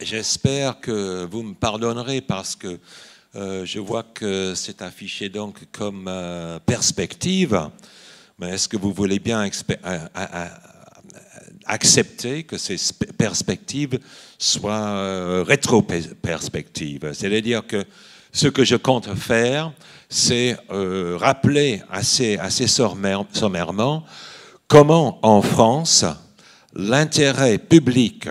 J'espère que vous me pardonnerez parce que euh, je vois que c'est affiché donc comme euh, perspective. Mais est-ce que vous voulez bien accepter que ces perspectives soient rétro-perspectives? C'est-à-dire que ce que je compte faire, c'est rappeler assez, assez sommairement comment en France l'intérêt public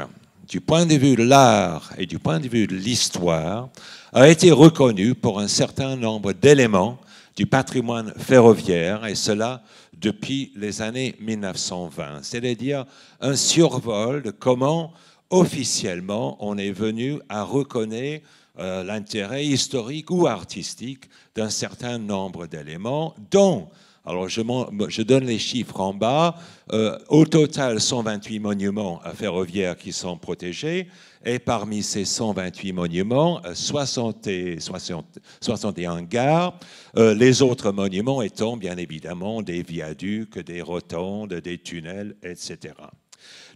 du point de vue de l'art et du point de vue de l'histoire, a été reconnu pour un certain nombre d'éléments du patrimoine ferroviaire, et cela depuis les années 1920. C'est-à-dire un survol de comment officiellement on est venu à reconnaître euh, l'intérêt historique ou artistique d'un certain nombre d'éléments, dont alors, je, donne les chiffres en bas. Euh, au total, 128 monuments ferroviaires qui sont protégés. Et parmi ces 128 monuments, 61 euh, gares. Euh, les autres monuments étant bien évidemment des viaducs, des rotondes, des tunnels, etc.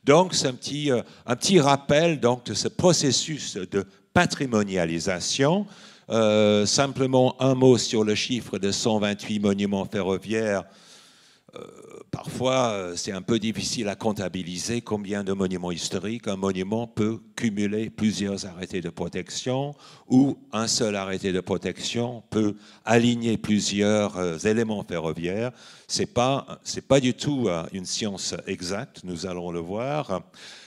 Donc, c'est un petit, un petit rappel donc, de ce processus de patrimonialisation euh, simplement un mot sur le chiffre de 128 monuments ferroviaires. Euh, parfois, euh, c'est un peu difficile à comptabiliser combien de monuments historiques un monument peut cumuler plusieurs arrêtés de protection ou un seul arrêté de protection peut aligner plusieurs éléments ferroviaires. Ce n'est pas, pas du tout une science exacte, nous allons le voir.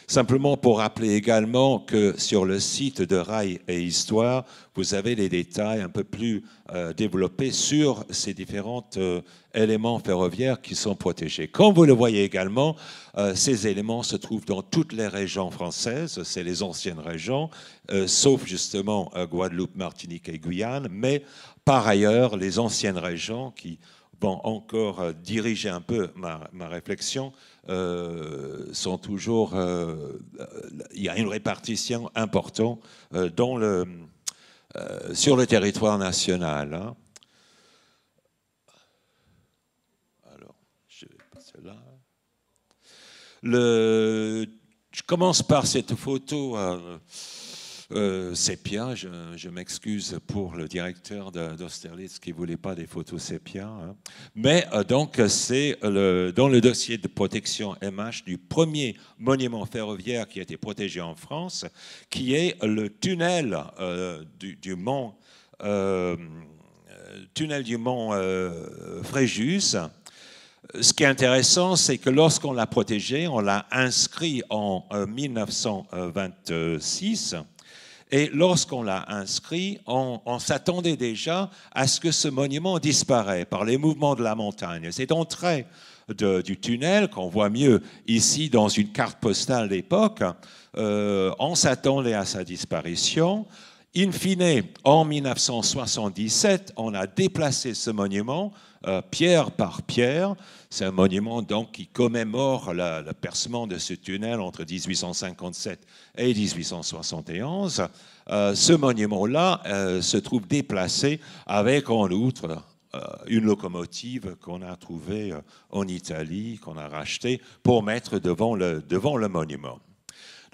Simplement pour rappeler également que sur le site de Rail et Histoire, vous avez des détails un peu plus euh, développés sur ces différents euh, éléments ferroviaires qui sont protégés. Comme vous le voyez également, euh, ces éléments se trouvent dans toutes les régions françaises, c'est les anciennes régions, sauf justement Guadeloupe, Martinique et Guyane, mais par ailleurs, les anciennes régions qui vont encore diriger un peu ma, réflexion euh, toujours. Euh, il y a une répartition importante euh, sur le territoire national. Hein. Alors, je vais là. Le, je commence par cette photo. Euh. Je, m'excuse pour le directeur d'Austerlitz qui ne voulait pas des photos sépia. Hein. Mais euh, donc, c'est dans le dossier de protection MH du premier monument ferroviaire qui a été protégé en France, qui est le tunnel euh, du, mont. tunnel du mont Fréjus, ce qui est intéressant, c'est que lorsqu'on l'a protégé, on l'a inscrit en 1926 et lorsqu'on l'a inscrit, on, s'attendait déjà à ce que ce monument disparaisse par les mouvements de la montagne. C'est entrée du tunnel qu'on voit mieux ici dans une carte postale d'époque. Euh, on s'attendait à sa disparition. In fine, en 1977, on a déplacé ce monument euh, pierre par pierre. C'est un monument donc qui commémore le percement de ce tunnel entre 1857 et 1871. Euh, ce monument-là euh, se trouve déplacé avec en outre une locomotive qu'on a trouvée en Italie, qu'on a rachetée pour mettre devant le, devant le monument.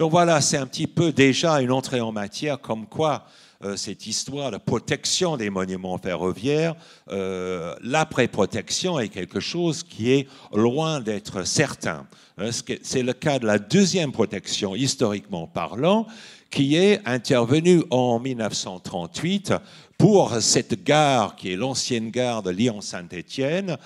Donc voilà, c'est un petit peu déjà une entrée en matière comme quoi euh, cette histoire de protection des monuments ferroviaires, euh, l'après-protection est quelque chose qui est loin d'être certain. Euh, c'est le cas de la deuxième protection, historiquement parlant, qui est intervenue en 1938 pour cette gare qui est l'ancienne gare de Lyon-Saint-Étienne,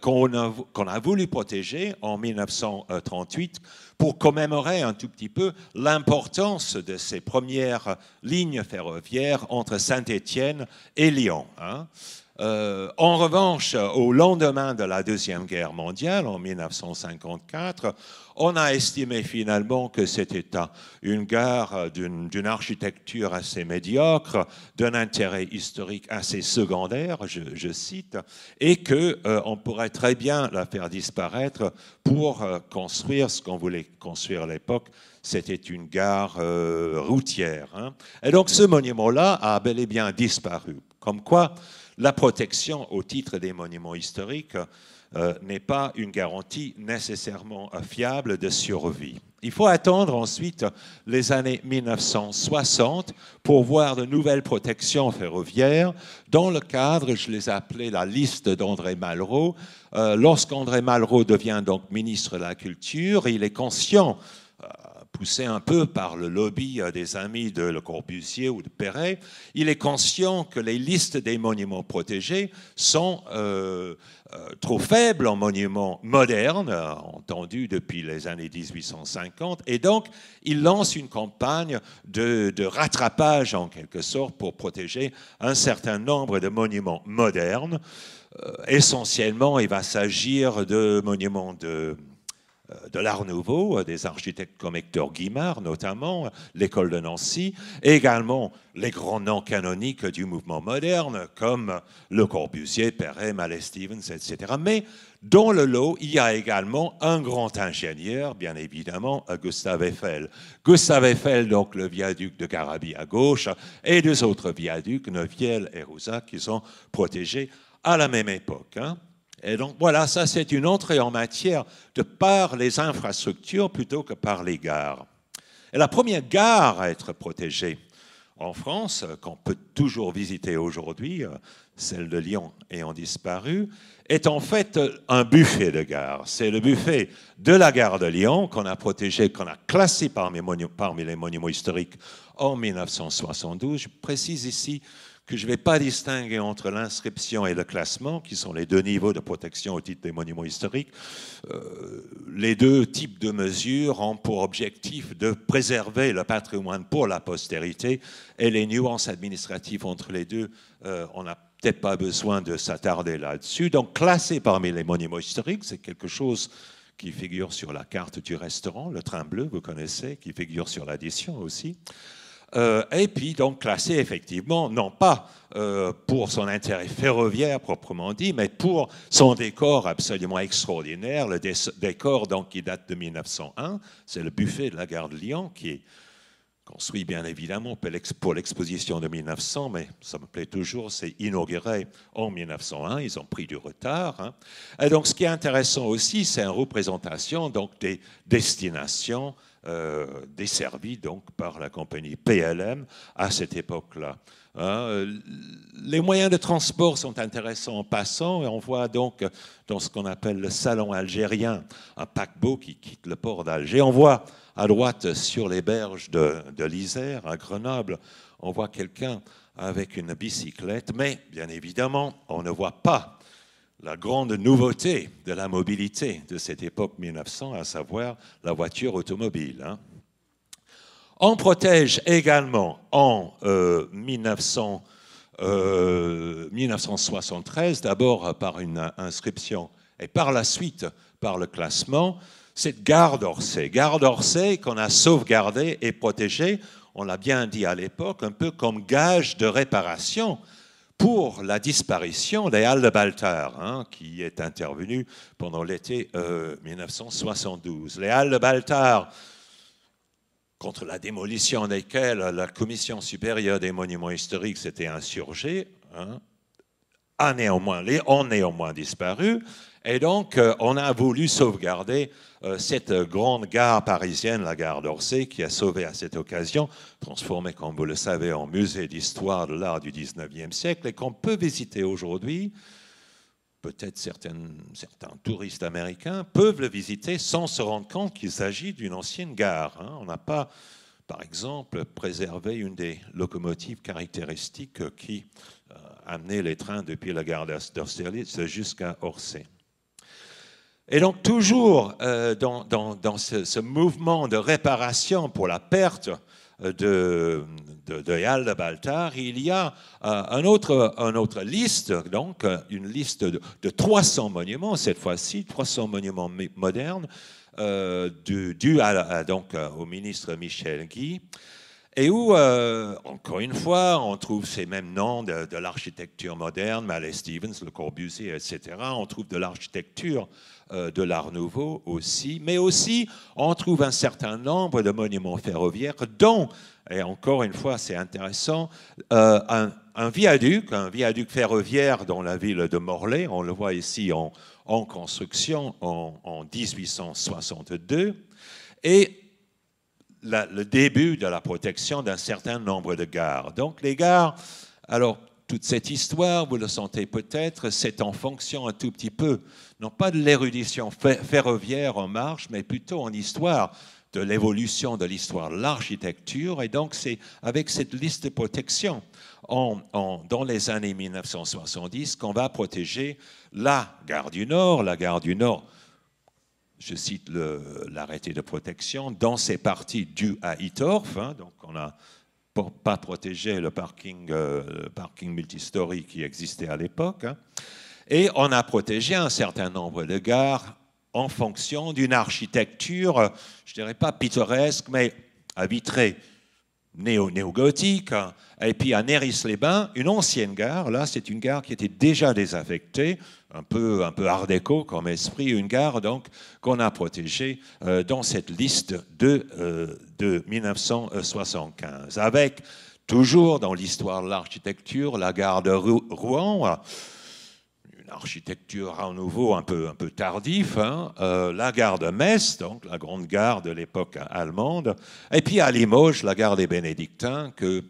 qu'on a, voulu protéger en 1938 pour commémorer un tout petit peu l'importance de ces premières lignes ferroviaires entre Saint-Étienne et Lyon. Hein. Euh, en revanche, au lendemain de la Deuxième Guerre mondiale, en 1954, on a estimé finalement que c'était une gare d'une architecture assez médiocre, d'un intérêt historique assez secondaire, je, cite, et qu'on euh, on pourrait très bien la faire disparaître pour euh, construire ce qu'on voulait construire à l'époque, c'était une gare routière. Hein. Et donc ce monument-là a bel et bien disparu. Comme quoi, la protection au titre des monuments historiques euh, n'est pas une garantie nécessairement fiable de survie. Il faut attendre ensuite les années 1960 pour voir de nouvelles protections ferroviaires. Dans le cadre, je les appelais la liste d'André Malraux. Euh, Lorsqu'André Malraux devient donc ministre de la Culture, il est conscient poussé un peu par le lobby euh, des amis de Le Corbusier ou de Perret, il est conscient que les listes des monuments protégés sont euh, euh, trop faibles en monuments modernes, entendus depuis les années 1850, et donc il lance une campagne de, rattrapage en quelque sorte pour protéger un certain nombre de monuments modernes. essentiellement, il va s'agir de monuments de de l'Art Nouveau, euh, des architectes comme Hector Guimard notamment, l'école de Nancy, et également les grands noms canoniques du mouvement moderne comme Le Corbusier, Perret, Mallet Stevens, etc. Mais dans le lot, il y a également un grand ingénieur, bien évidemment, Gustave Eiffel. Gustave Eiffel, donc le viaduc de Garabie à gauche, et deux autres viaducs, Neuviel et Rousac, qui sont protégés à la même époque. Hein. Et donc voilà, ça c'est une entrée en matière de par les infrastructures plutôt que par les gares. Et la première gare à être protégée en France, qu'on peut toujours visiter aujourd'hui, euh, celle de Lyon ayant disparu, est en fait un buffet de gare. C'est le buffet de la gare de Lyon qu'on a protégé, qu'on a classé parmi les monuments historiques en 1972. Je précise ici que je ne vais pas distinguer entre l'inscription et le classement, qui sont les deux niveaux de protection au titre des monuments historiques. Euh, les deux types de mesures ont pour objectif de préserver le patrimoine pour la postérité et les nuances administratives entre les deux, euh, on n'a peut-être pas besoin de s'attarder là-dessus. Donc, classer parmi les monuments historiques, c'est quelque chose qui figure sur la carte du restaurant, le train bleu, vous connaissez, qui figure sur l'addition aussi. Euh, et puis donc classé effectivement, non pas euh, pour son intérêt ferroviaire proprement dit, mais pour son décor absolument extraordinaire, le décor donc qui date de 1901, c'est le buffet de la gare de Lyon qui est construit bien évidemment pour l'exposition de 1900, mais ça me plaît toujours, c'est inauguré en 1901, ils ont pris du retard. Hein. Et donc ce qui est intéressant aussi, c'est une représentation donc des destinations euh, donc par la compagnie PLM à cette époque-là. Hein. les moyens de transport sont intéressants en passant et on voit donc dans ce qu'on appelle le salon algérien un paquebot qui quitte le port d'Alger. On voit à droite sur les berges de, de l'Isère à Grenoble, on voit quelqu'un avec une bicyclette, mais bien évidemment, on ne voit pas la grande nouveauté de la mobilité de cette époque 1900, à savoir la voiture automobile. Hein. On protège également en 1973, euh, euh, d'abord par une inscription et par la suite par le classement, cette gare d'Orsay. Gare d'Orsay qu'on a sauvegardée et protégée, on l'a bien dit à l'époque, un peu comme gage de réparation pour la disparition des Halles de Baltar, hein, qui est intervenue pendant l'été 1972. Euh, les Halles de Baltar, contre la démolition desquelles la Commission supérieure des monuments historiques s'était insurgée, hein, a néanmoins, ont néanmoins disparu. Et donc, euh, on a voulu sauvegarder cette grande gare parisienne, la gare d'Orsay, qui a sauvé à cette occasion, transformée, comme vous le savez, en musée d'histoire de l'art du 19e siècle, et qu'on peut visiter aujourd'hui. Peut-être certains touristes américains peuvent le visiter sans se rendre compte qu'il s'agit d'une ancienne gare. Hein. On n'a pas, par exemple, préservé une des locomotives caractéristiques qui euh, amenait les trains depuis la gare d'Austerlitz jusqu'à Orsay. Et donc toujours euh, dans, ce, mouvement de réparation pour la perte euh, de, de, de de Baltar, il y a euh, un autre, autre liste, donc une liste de, 300 monuments, cette fois-ci, 300 monuments modernes, dus au ministre Michel Guy, et où, encore une fois, on trouve ces mêmes noms de, de l'architecture moderne, Mallet Stevens, Le Corbusier, etc. On trouve de l'architecture euh, de l'Art Nouveau aussi, mais aussi on trouve un certain nombre de monuments ferroviaires, dont, et encore une fois c'est intéressant, euh, un, viaduc, un viaduc ferroviaire dans la ville de Morlaix, on le voit ici en, construction en, 1862, et le début de la protection d'un certain nombre de gares. Donc les gares, alors toute cette histoire, vous le sentez peut-être, c'est en fonction un tout petit peu, non pas de l'érudition ferroviaire en marche, mais plutôt en histoire de l'évolution de l'histoire de l'architecture. Et donc, c'est avec cette liste de protection dans les années 1970 qu'on va protéger la gare du Nord, la gare du Nord. Je cite l'arrêté de protection dans ces parties dues à Itorf. Hein, donc, on n'a pas protégé le parking, euh, multistory qui existait à l'époque. Hein. et on a protégé un certain nombre de gares en fonction d'une architecture, je dirais pas pittoresque, mais à vitré néo-gothique. Et puis à Néris-les-Bains, une ancienne gare, là c'est une gare qui était déjà désaffectée, un peu, un peu art déco comme esprit, une gare donc qu'on a protégée euh, dans cette liste de, euh, de 1975. Avec toujours dans l'histoire de l'architecture la gare de Rouen architecture à nouveau un peu, un peu tardif, hein. euh, la gare de Metz, donc la grande gare de l'époque allemande, et puis à Limoges, la gare des Bénédictins, que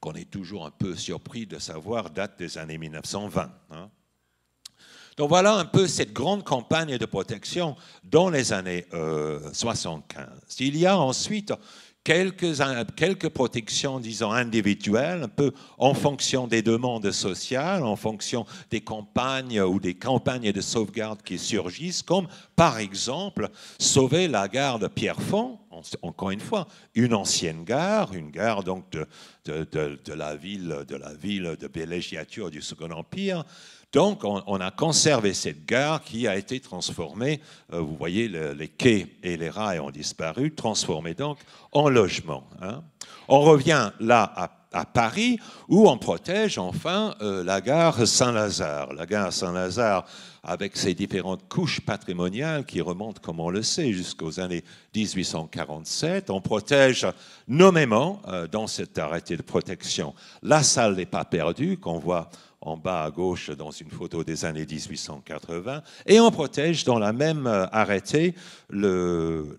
qu'on est toujours un peu surpris de savoir date des années 1920. Hein. Donc voilà un peu cette grande campagne de protection dans les années 75. Euh, Il y a ensuite quelques, protections, disons, individuelles, un peu en fonction des demandes sociales, en fonction des campagnes ou des campagnes de sauvegarde qui surgissent, comme par exemple sauver la gare de Pierrefonds, encore une fois, une ancienne gare, une gare donc de, la, ville, de la ville de du Second Empire, donc, on, a conservé cette gare qui a été transformée, euh, vous voyez, les quais et les rails ont disparu, transformée donc en logement. Hein. On revient là à, Paris, où on protège enfin euh, la gare Saint-Lazare. La gare Saint-Lazare, avec ses différentes couches patrimoniales qui remontent, comme on le sait, jusqu'aux années 1847. On protège nommément, euh, dans cet arrêté de protection, la salle des pas perdus qu'on voit en bas à gauche dans une photo des années 1880, et on protège dans la même euh, arrêté le,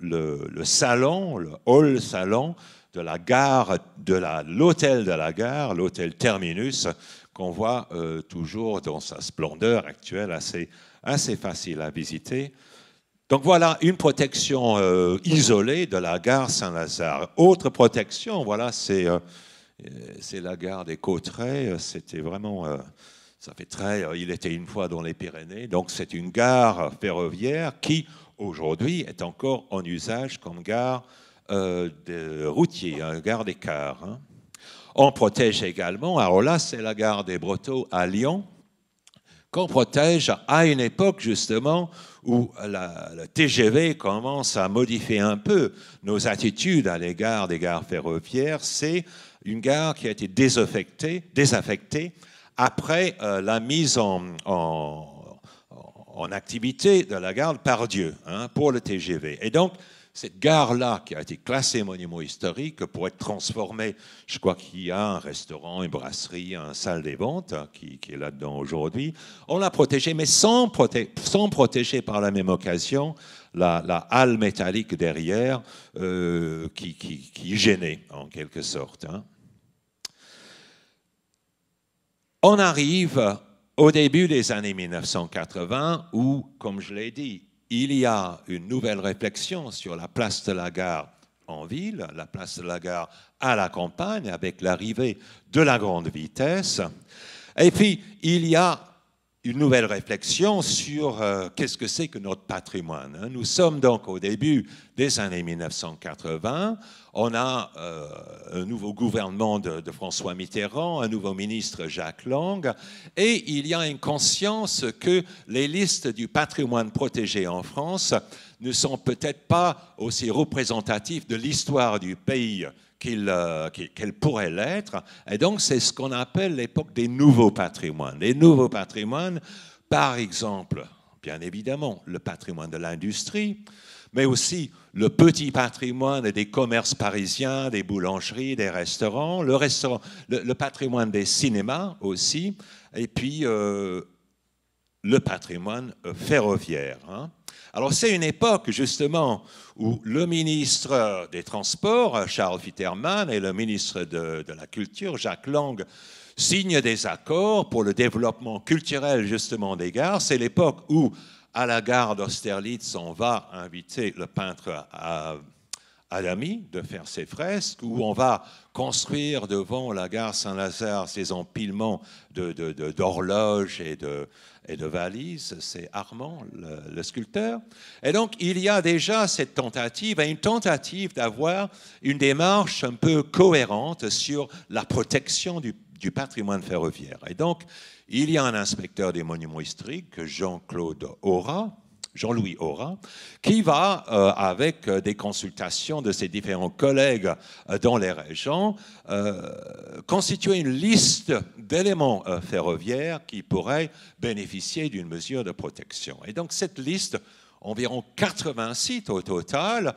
salon, le hall salon de la gare, de l'hôtel de la gare, l'hôtel Terminus, qu'on voit euh, toujours dans sa splendeur actuelle, assez, facile à visiter. Donc voilà une protection euh, isolée de la gare Saint-Lazare. Autre protection, voilà, c'est c'est la gare des Cauterets. C'était vraiment. Euh, ça fait très. Euh, il était une fois dans les Pyrénées. Donc, c'est une gare ferroviaire qui, aujourd'hui, est encore en usage comme gare de routier, hein, gare des cars. Hein. On protège également, alors là, c'est la gare des Brotteaux à Lyon, qu'on protège à une époque justement où la, TGV commence à modifier un peu nos attitudes à l'égard des gares ferroviaires. C'est une gare qui a été désaffectée, après euh, la mise en, activité de la gare par Dieu hein, pour le TGV. Et donc, cette gare-là, qui a été classée monument historique, pour être transformée, je crois qu'il y a un restaurant, une brasserie, une salle des ventes hein, qui, est là-dedans aujourd'hui, on l'a protégée, mais sans protéger par la même occasion la, halle métallique derrière euh, qui, gênait en quelque sorte. Hein. On arrive au début des années 1980 où, comme je l'ai dit, il y a une nouvelle réflexion sur la place de la gare en ville, la place de la gare à la campagne avec l'arrivée de la grande vitesse. Et puis, il y a une nouvelle réflexion sur euh, qu'est-ce que c'est que notre patrimoine. Hein. Nous sommes donc au début des années 1980. On a euh, un nouveau gouvernement de, de, François Mitterrand, un nouveau ministre Jacques Lang, et il y a une conscience que les listes du patrimoine protégé en France ne sont peut-être pas aussi représentatives de l'histoire du pays euh, qu'elle pourrait l'être. Et donc, c'est ce qu'on appelle l'époque des nouveaux patrimoines. Les nouveaux patrimoines, par exemple, bien évidemment, le patrimoine de l'industrie, mais aussi le petit patrimoine des commerces parisiens, des boulangeries, des restaurants, le, patrimoine des cinémas aussi, et puis euh, le patrimoine euh, ferroviaire. Hein. Alors c'est une époque justement où le ministre des Transports, Charles Fitterman, et le ministre de, de la Culture, Jacques Lang, signent des accords pour le développement culturel justement des gares. C'est l'époque où à la gare d'Austerlitz, on va inviter le peintre à Adami de faire ses fresques, où on va construire devant la gare Saint-Lazare ces empilements d'horloges de, et, de, et de valises. C'est Armand, le, sculpteur. Et donc, il y a déjà cette tentative, une tentative d'avoir une démarche un peu cohérente sur la protection du, du patrimoine ferroviaire. Et donc, il y a un inspecteur des monuments historiques, Jean-Claude Aura, Jean-Louis Aura, qui va, euh, avec euh, des consultations de ses différents collègues euh, dans les régions, constituer une liste d'éléments ferroviaires qui pourraient bénéficier d'une mesure de protection. Et donc cette liste, environ 80 sites au total,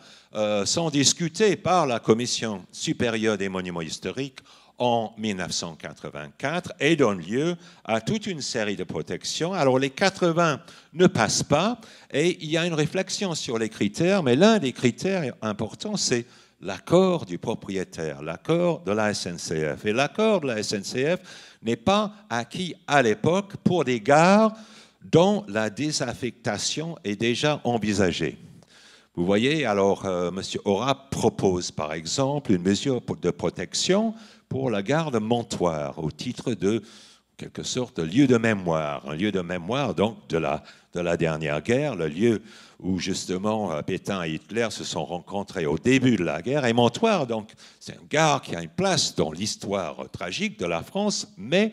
sont discutés par la Commission supérieure des monuments historiques en 1984 et donne lieu à toute une série de protections. Alors les 80 ne passent pas et il y a une réflexion sur les critères, mais l'un des critères importants, c'est l'accord du propriétaire, l'accord de la SNCF. Et l'accord de la SNCF n'est pas acquis à l'époque pour des gares dont la désaffectation est déjà envisagée. Vous voyez, alors euh, M. Aura propose par exemple une mesure de protection pour la gare de Montoire, au titre de quelque sorte lieu de mémoire, un lieu de mémoire donc de la, de la dernière guerre, le lieu où justement euh, Pétain et Hitler se sont rencontrés au début de la guerre. Et Montoire, donc, c'est une gare qui a une place dans l'histoire tragique de la France, mais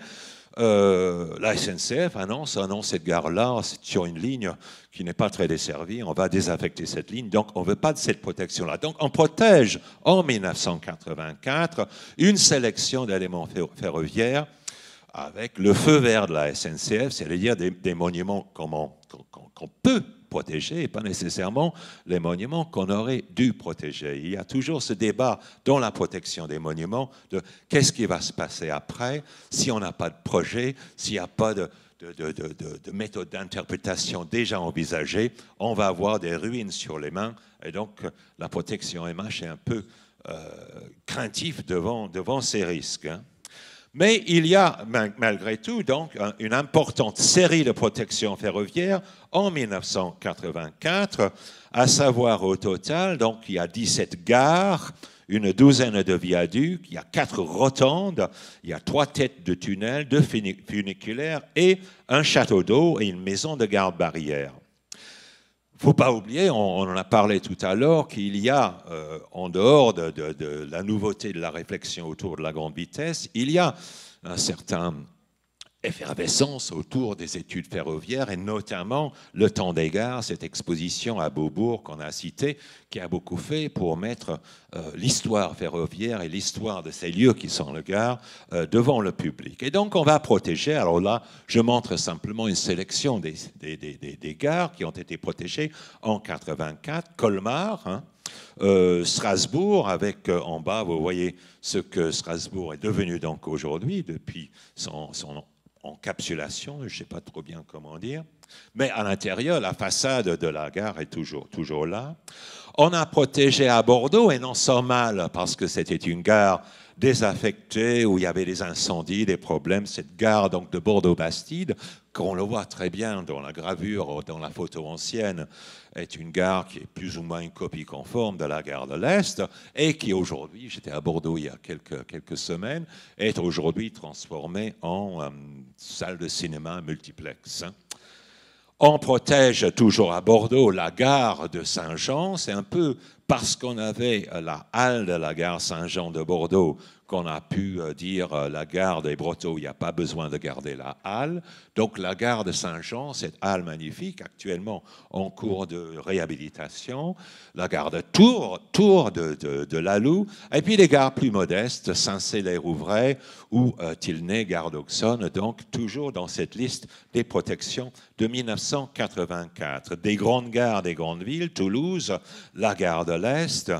euh, la SNCF annonce, cette gare-là, sur une ligne qui n'est pas très desservie, on va désaffecter cette ligne, donc on ne veut pas de cette protection-là. Donc on protège en 1984 une sélection d'éléments ferroviaires avec le feu vert de la SNCF, c'est-à-dire des, monuments qu'on peut protéger et pas nécessairement les monuments qu'on aurait dû protéger. Il y a toujours ce débat dans la protection des monuments de qu'est-ce qui va se passer après si on n'a pas de projet, s'il n'y a pas de, de, méthode d'interprétation déjà envisagée, on va avoir des ruines sur les mains et donc la protection MH est un peu euh, craintif devant, devant ces risques. Hein. Mais il y a malgré tout donc une importante série de protections ferroviaires en 1984, à savoir au total, donc il y a 17 gares, une douzaine de viaducs, il y a quatre rotondes, il y a trois têtes de tunnels, deux funiculaires et un château d'eau et une maison de garde-barrière faut pas oublier, on, en a parlé tout à l'heure, qu'il y a, euh, en dehors de, de, la nouveauté de la réflexion autour de la grande vitesse, il y a un certain effervescence autour des études ferroviaires et notamment le temps des gares, cette exposition à Beaubourg qu'on a citée, qui a beaucoup fait pour mettre euh, l'histoire ferroviaire et l'histoire de ces lieux qui sont le gare euh, devant le public. Et donc on va protéger, alors là je montre simplement une sélection des, des, des, des gares qui ont été protégées en 84, Colmar, hein, euh, Strasbourg, avec en bas, vous voyez ce que Strasbourg est devenu donc aujourd'hui depuis son, son encapsulation, je ne sais pas trop bien comment dire, mais à l'intérieur, la façade de la gare est toujours, toujours là. On a protégé à Bordeaux, et non sans mal, parce que c'était une gare désaffectée, où il y avait des incendies, des problèmes. Cette gare donc de Bordeaux-Bastide, qu'on le voit très bien dans la gravure, dans la photo ancienne, est une gare qui est plus ou moins une copie conforme de la gare de l'Est et qui aujourd'hui, j'étais à Bordeaux il y a quelques, semaines, est aujourd'hui transformée en euh, salle de cinéma multiplex. On protège toujours à Bordeaux la gare de Saint-Jean. C'est un peu parce qu'on avait la halle de la gare Saint-Jean de Bordeaux qu'on a pu euh, dire euh, la gare des Brotteaux, il n'y a pas besoin de garder la halle. Donc la gare de Saint-Jean, cette halle magnifique, actuellement en cours de réhabilitation. La gare de Tours, Tours de, de, Laloux. Et puis les gares plus modestes, Saint-Célé-Rouvray ou euh, Tilney, gare d'Auxonne. Donc toujours dans cette liste des protections de 1984. Des grandes gares des grandes villes, Toulouse, la gare de l'Est.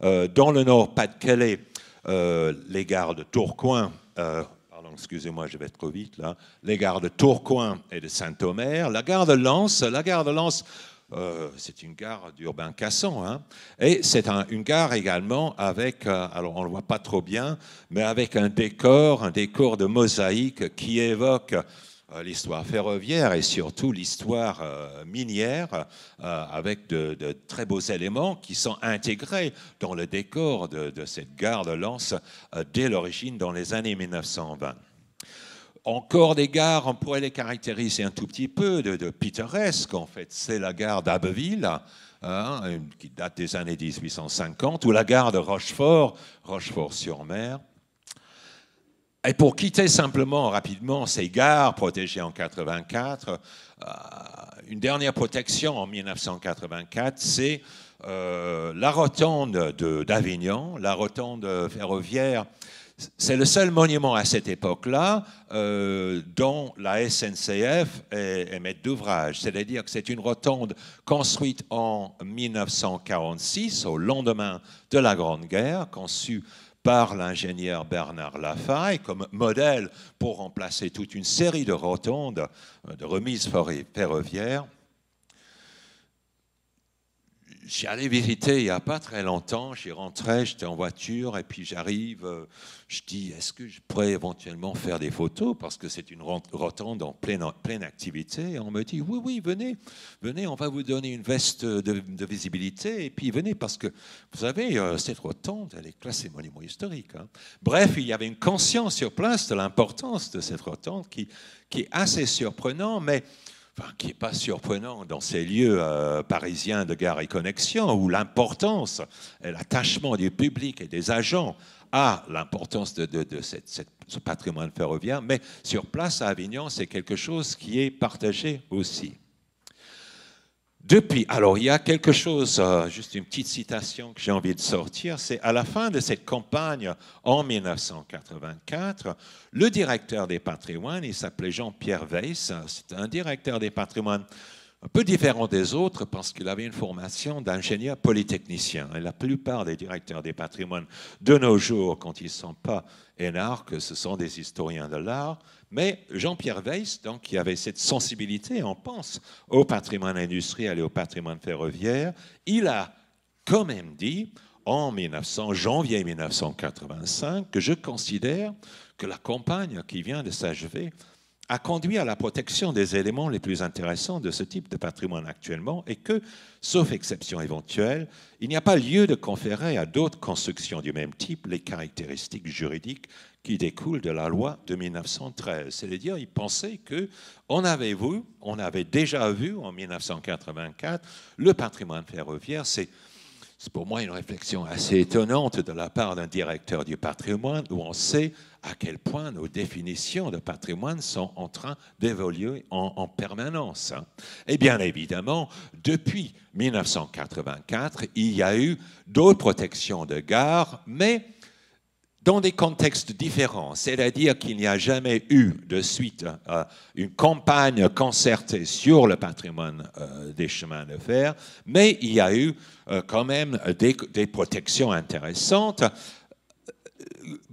dans le nord, Pas-de-Calais, euh, les gares de Tourcoing, euh, pardon, excusez-moi, je vais trop vite là, les gares de Tourcoing et de Saint-Omer, la gare de Lens, la gare de Lens, euh, c'est une gare d'Urbain Casson. Hein. Et c'est une gare également avec, euh, alors on ne le voit pas trop bien, mais avec un décor, un décor de mosaïque qui évoque euh, l'histoire ferroviaire et surtout l'histoire minière, avec de, très beaux éléments qui sont intégrés dans le décor de, de cette gare de Lens dès l'origine dans les années 1920 encore des gares, on pourrait les caractériser un tout petit peu de, pittoresque. En fait, c'est la gare d'Abbeville, hein, qui date des années 1850, ou la gare de Rochefort, Rochefort-sur-Mer. Et pour quitter simplement rapidement ces gares protégées en 84, euh, une dernière protection en 1984, c'est euh, la rotonde d'Avignon, la rotonde ferroviaire c'est le seul monument à cette époque-là euh, dont la SNCF est, maître d'ouvrage. C'est-à-dire que c'est une rotonde construite en 1946, au lendemain de la Grande Guerre, conçue par l'ingénieur Bernard Lafaille comme modèle pour remplacer toute une série de rotondes euh, de remises ferroviaires J'y allais visiter il n'y a pas très longtemps. J'y rentrais, j'étais en voiture, et puis j'arrive. Euh, je dis est-ce que je pourrais éventuellement faire des photos? Parce que c'est une rotonde en pleine, pleine activité. Et on me dit oui, oui, venez, venez, on va vous donner une veste de, visibilité. Et puis venez, parce que vous savez, euh, cette rotonde, elle est classée monument historique. Hein. Bref, il y avait une conscience sur place de l'importance de cette rotonde qui, qui est assez surprenant, mais qui n'est pas surprenant dans ces lieux euh, parisiens de gare et connexion, où l'importance et l'attachement du public et des agents à l'importance de, ce patrimoine ferroviaire, mais sur place à Avignon, c'est quelque chose qui est partagé aussi. Depuis, alors il y a quelque chose, euh, juste une petite citation que j'ai envie de sortir, c'est à la fin de cette campagne en 1984, le directeur des patrimoines, il s'appelait Jean-Pierre Weiss, c'est un directeur des patrimoines un peu différent des autres parce qu'il avait une formation d'ingénieur polytechnicien. Et la plupart des directeurs des patrimoines de nos jours, quand ils ne sont pas énarques, ce sont des historiens de l'art. Mais Jean-Pierre Weiss, donc, qui avait cette sensibilité, on pense, au patrimoine industriel et au patrimoine ferroviaire, il a quand même dit en 1900, janvier 1985 que je considère que la campagne qui vient de s'achever a conduit à la protection des éléments les plus intéressants de ce type de patrimoine actuellement et que, sauf exception éventuelle, il n'y a pas lieu de conférer à d'autres constructions du même type les caractéristiques juridiques qui découlent de la loi de 1913. C'est-à-dire, il pensait que on avait vu, on avait déjà vu en 1984 le patrimoine ferroviaire, c'est c'est pour moi une réflexion assez étonnante de la part d'un directeur du patrimoine où on sait à quel point nos définitions de patrimoine sont en train d'évoluer en, permanence. Hein. Et bien évidemment, depuis 1984, il y a eu d'autres protections de gares, mais dans des contextes différents, c'est-à-dire qu'il n'y a jamais eu de suite euh, une campagne concertée sur le patrimoine euh, des chemins de fer, mais il y a eu euh, quand même des, des protections intéressantes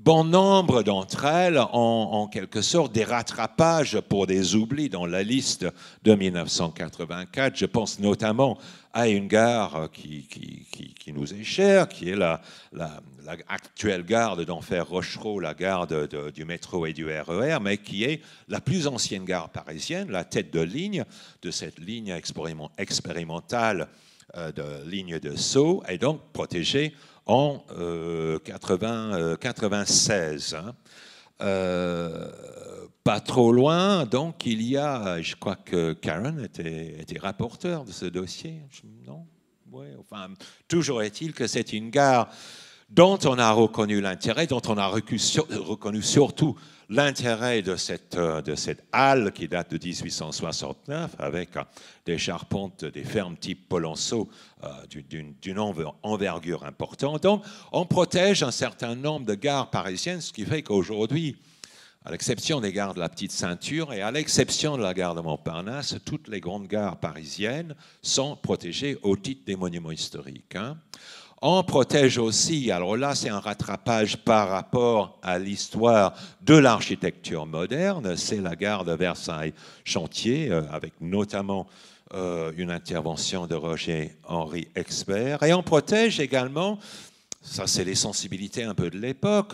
bon nombre d'entre elles ont en quelque sorte des rattrapages pour des oublis dans la liste de 1984. Je pense notamment à une gare qui, nous est chère, qui est la, actuelle gare d'Enfer Rochereau, la gare du métro et du RER, e mais qui est la plus ancienne gare parisienne, la tête de ligne de cette ligne expérimentale euh, de ligne de Sceaux, et donc protégée en 96. Euh, hein. euh, pas trop loin, donc il y a, je crois que Karen était, était rapporteur de ce dossier, non? Enfin, toujours est-il que c'est une gare dont on a reconnu l'intérêt, dont on a reconnu surtout l'intérêt de cette, euh, de cette halle qui date de 1869 avec euh, des charpentes, des fermes type Polonceau euh, d'une envergure importante. Donc, on protège un certain nombre de gares parisiennes, ce qui fait qu'aujourd'hui, à l'exception des gares de la Petite Ceinture et à l'exception de la gare de Montparnasse, toutes les grandes gares parisiennes sont protégées au titre des monuments historiques. Hein. On protège aussi, alors là c'est un rattrapage par rapport à l'histoire de l'architecture moderne, c'est la gare de Versailles-Chantier, euh, avec notamment euh, une intervention de Roger-Henri Expert. Et on protège également, ça c'est les sensibilités un peu de l'époque,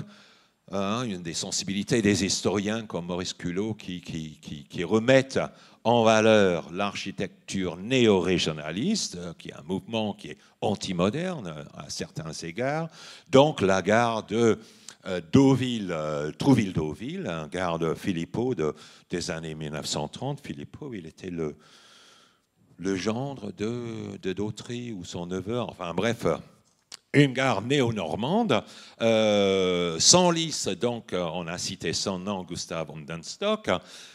hein, une des sensibilités des historiens comme Maurice Culot qui, remettent en valeur l'architecture néo-régionaliste, qui est un mouvement qui est anti-moderne à certains égards. Donc la gare de euh, Deauville, euh, Trouville-Deauville, un gare de Philippot de, des années 1930. Philippot, il était le, le gendre de, de Dautry ou son neveu, enfin bref, une gare néo-normande. Euh, sans lice, donc, on a cité son nom, Gustave Dunstock.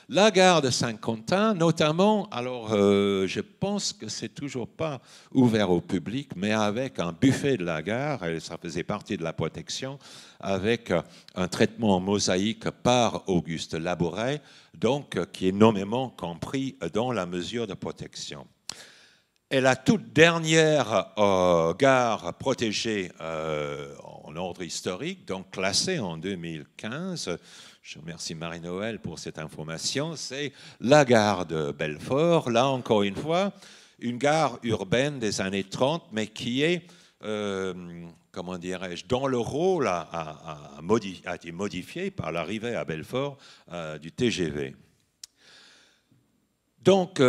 La gare de Saint-Quentin, notamment, alors euh, je pense que c'est toujours pas ouvert au public, mais avec un buffet de la gare, et ça faisait partie de la protection, avec un traitement en mosaïque par Auguste Labouret, donc qui est nommément compris dans la mesure de protection. Et la toute dernière euh, gare protégée euh, en ordre historique, donc classée en 2015, je remercie Marie-Noël pour cette information, c'est la gare de Belfort. Là, encore une fois, une gare urbaine des années 30, mais qui est, euh, comment dirais-je, dont le rôle a, a, été modifié par l'arrivée à Belfort du TGV. Donc,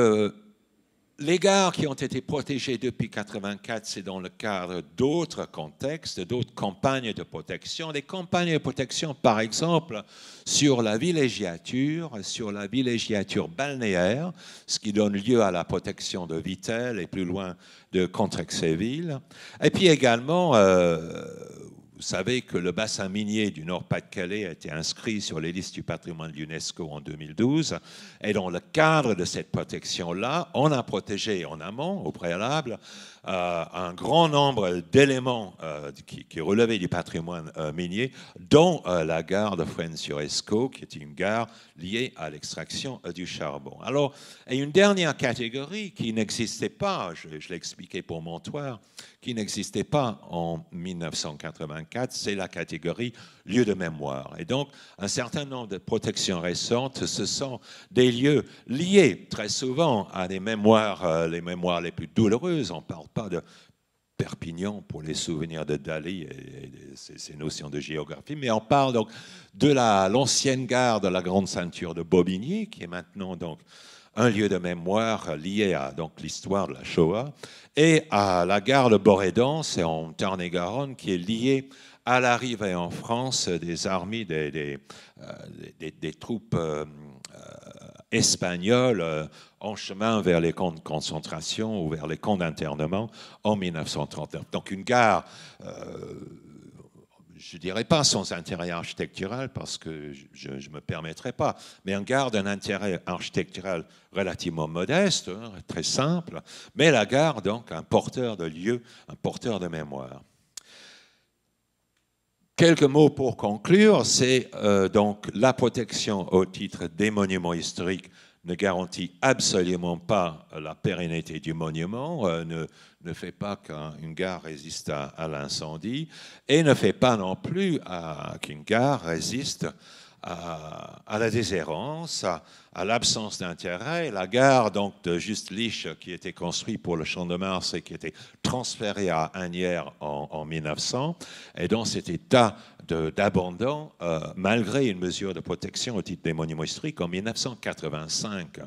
les gares qui ont été protégées depuis 1984, c'est dans le cadre d'autres contextes, d'autres campagnes de protection. Des campagnes de protection, par exemple, sur la villégiature, sur la villégiature balnéaire, ce qui donne lieu à la protection de Vittel et plus loin de Contrexéville. Et puis également, euh, vous savez que le bassin minier du Nord-Pas-de-Calais a été inscrit sur les listes du patrimoine de l'UNESCO en 2012. Et dans le cadre de cette protection-là, on a protégé en amont, au préalable, un grand nombre d'éléments euh, qui, relevaient du patrimoine euh, minier, dont la gare de Fuentes-sur-Escaut, qui est une gare liée à l'extraction du charbon. Alors, et une dernière catégorie qui n'existait pas, je, je l'ai expliqué pour Montoire, qui n'existait pas en 1984, c'est la catégorie lieu de mémoire. Et donc, un certain nombre de protections récentes, ce sont des lieux liés très souvent à des mémoires, les mémoires les plus douloureuses. On parle de Perpignan pour les souvenirs de Dali et, ses, notions de géographie, mais on parle donc de l'ancienne gare de la Grande Ceinture de Bobigny, qui est maintenant donc un lieu de mémoire lié à l'histoire de la Shoah, et à la gare de Borédan, c'est en Tarn-et-Garonne, qui est liée à l'arrivée en France des armées, des, des, euh, troupes euh, euh, en chemin vers les camps de concentration ou vers les camps d'internement en 1939. Donc une gare, euh, je ne dirais pas sans intérêt architectural parce que je ne me permettrai pas, mais une gare d'un intérêt architectural relativement modeste, hein, très simple, mais la gare donc un porteur de lieu, un porteur de mémoire. Quelques mots pour conclure, c'est euh, donc la protection au titre des monuments historiques ne garantit absolument pas la pérennité du monument, euh, ne, ne, fait pas qu'une gare résiste à, l'incendie et ne fait pas non plus qu'une gare résiste à, la déshérence, à, l'absence d'intérêt. La gare donc de Juste-Liche, qui était construite pour le Champ de Mars et qui était transférée à Agnières en, 1900, est dans cet état d'abandon, euh, malgré une mesure de protection au titre des monuments historiques en 1985.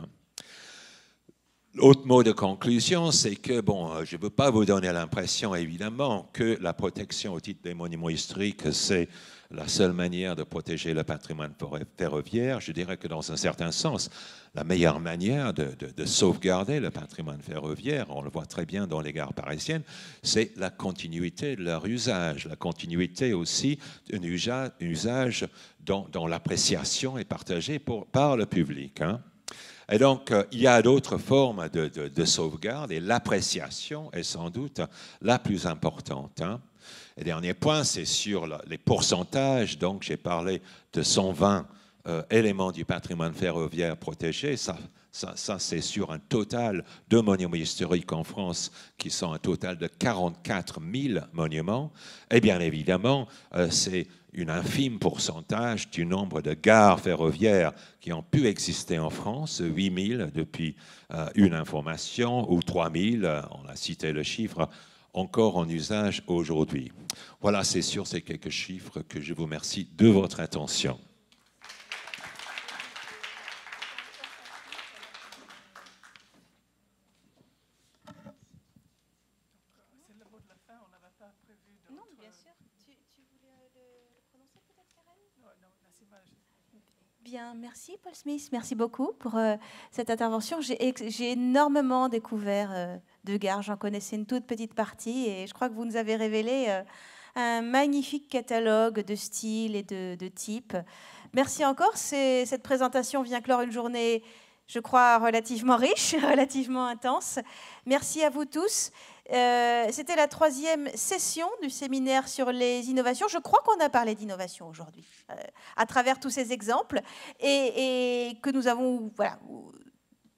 L'autre mot de conclusion, c'est que, bon, euh, je ne veux pas vous donner l'impression, évidemment, que la protection au titre des monuments historiques, c'est la seule manière de protéger le patrimoine ferroviaire. Je dirais que dans un certain sens, la meilleure manière de, sauvegarder le patrimoine ferroviaire, on le voit très bien dans les gares parisiennes, c'est la continuité de leur usage, la continuité aussi d'un usage, dont, l'appréciation est partagée par le public. Hein. Et donc, euh, il y a d'autres formes de, sauvegarde et l'appréciation est sans doute la plus importante. Hein. Et dernier point, c'est sur les pourcentages. Donc, j'ai parlé de 120 euh, éléments du patrimoine ferroviaire protégé. Ça, Ça, c'est sur un total de monuments historiques en France qui sont un total de 44 000 monuments. Et bien évidemment, euh, c'est une infime pourcentage du nombre de gares ferroviaires qui ont pu exister en France, 8000 depuis euh, une information, ou 3000, euh, on a cité le chiffre, encore en usage aujourd'hui. Voilà, c'est sur ces quelques chiffres que je vous remercie de votre attention. Merci Paul Smith, merci beaucoup pour euh, cette intervention. J'ai énormément découvert euh, de gares, j'en connaissais une toute petite partie et je crois que vous nous avez révélé euh, un magnifique catalogue de styles et de types. Merci encore, cette présentation vient clore une journée je crois, relativement riche, relativement intense. Merci à vous tous. Euh, c'était la troisième session du séminaire sur les innovations. Je crois qu'on a parlé d'innovation aujourd'hui, euh, à travers tous ces exemples, et, et que nous avons voilà,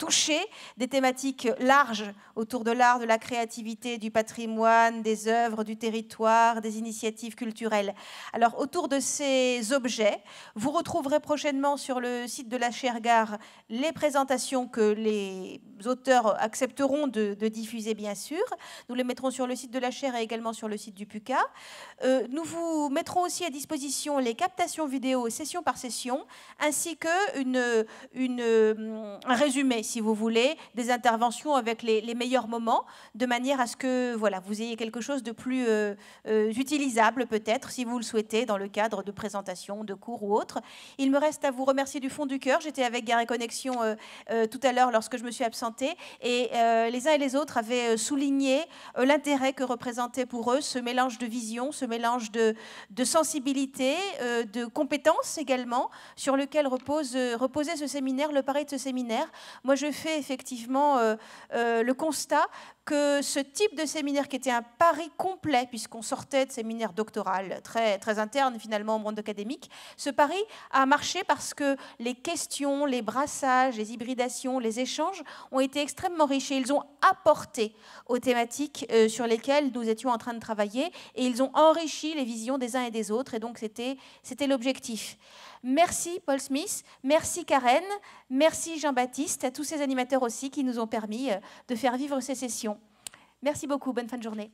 toucher des thématiques larges autour de l'art, de la créativité, du patrimoine, des œuvres, du territoire, des initiatives culturelles. Alors autour de ces objets, vous retrouverez prochainement sur le site de la Chergare les présentations que les auteurs accepteront de, diffuser bien sûr. Nous les mettrons sur le site de la Chaire et également sur le site du PUCA. Euh, nous vous mettrons aussi à disposition les captations vidéo session par session, ainsi que un résumé si vous voulez, des interventions avec les, meilleurs moments, de manière à ce que voilà, vous ayez quelque chose de plus euh, euh, utilisable peut-être, si vous le souhaitez, dans le cadre de présentations, de cours ou autres. Il me reste à vous remercier du fond du cœur. J'étais avec Gare et Connexion euh, tout à l'heure lorsque je me suis absentée, et les uns et les autres avaient souligné l'intérêt que représentait pour eux ce mélange de vision, ce mélange de, sensibilité, de compétences également, sur lequel repose, reposait ce séminaire, le pari de ce séminaire. Moi, fais effectivement euh, euh, le constat que ce type de séminaire, qui était un pari complet, puisqu'on sortait de séminaire doctoral très, très interne finalement au monde académique, ce pari a marché parce que les questions, les brassages, les hybridations, les échanges ont été extrêmement riches et ils ont apporté aux thématiques euh, sur lesquelles nous étions en train de travailler et ils ont enrichi les visions des uns et des autres et donc c'était l'objectif. Merci Paul Smith, merci Karen, merci Jean-Baptiste, à tous ces animateurs aussi qui nous ont permis euh, de faire vivre ces sessions. Merci beaucoup, bonne fin de journée.